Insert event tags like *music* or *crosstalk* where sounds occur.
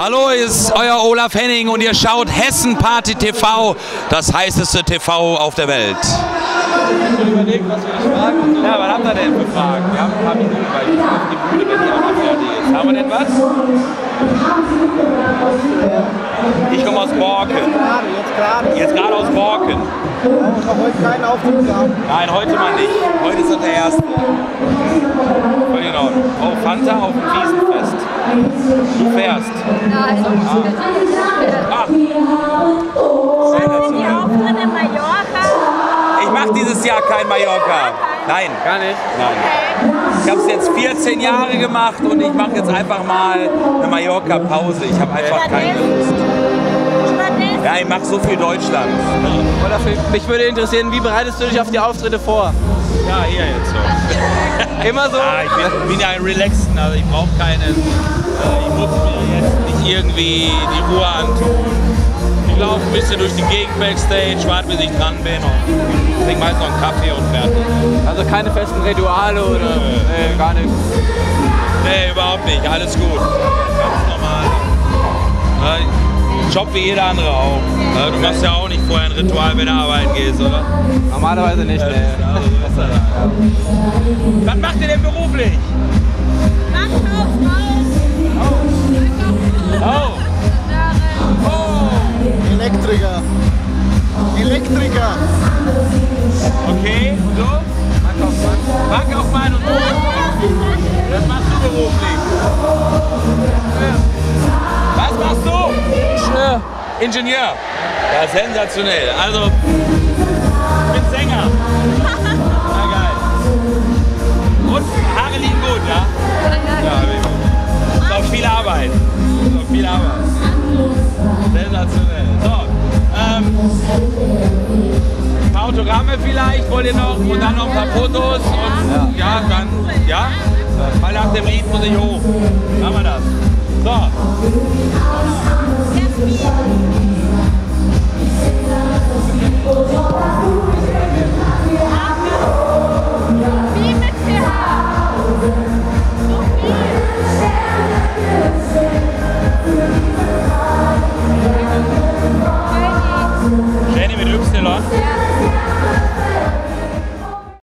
Hallo, hier ist euer Olaf Henning und ihr schaut Hessen Party TV, das heißeste TV auf der Welt. überlegt, was wir dich fragen. Ja, was habt ihr denn für Fragen? Wir haben ein paar Minuten, weil ich auf die Bühne, wenn die auch noch fertig ist. Haben wir denn was? Ich komme aus Borken. Jetzt gerade. Jetzt gerade aus Borken. Noch heute keinen Auftritt gehabt. Nein, heute mal nicht. Heute ist das der erste. Fährst. Nein, ich mache dieses Jahr kein Mallorca. Nein, Gar nicht. nein. Ich habe es jetzt 14 Jahre gemacht und ich mache jetzt einfach mal eine Mallorca-Pause. Ich habe einfach keine Lust. Ja, ich mache so viel Deutschland. Mich würde interessieren, wie bereitest du dich auf die Auftritte vor? Ja, hier jetzt so. *laughs* Immer so? Ja, ich bin, bin ja ein Relaxen, also ich brauche keinen, äh, ich muss irgendwie die Ruhe antun. Ich laufe ein bisschen durch die Gegend Backstage, warte bis ich dran bin und trinke meist noch einen Kaffee und fertig. Also keine festen Rituale oder äh, gar nichts. Nee, überhaupt nicht, alles gut. Ganz normal. Job wie jeder andere auch. Du machst ja auch nicht vorher ein Ritual, wenn du arbeiten gehst, oder? Normalerweise nicht. Nee. Elektriker. okay. Und du? Backkaufmann und du? Das machst du beruflich. Was machst du? Ingenieur. Ingenieur. Ja, sensationell. Also, ich bin Sänger. Na geil. Und Haare liegen gut, ja? Ja. Ist auch viel Arbeit. Ist auch viel Arbeit. Sensationell. So, ähm, Autogramme vielleicht wollt ihr noch und dann noch ein paar Fotos und ja, dann, ja, weil nach dem Lied muss ich hoch. Machen wir das.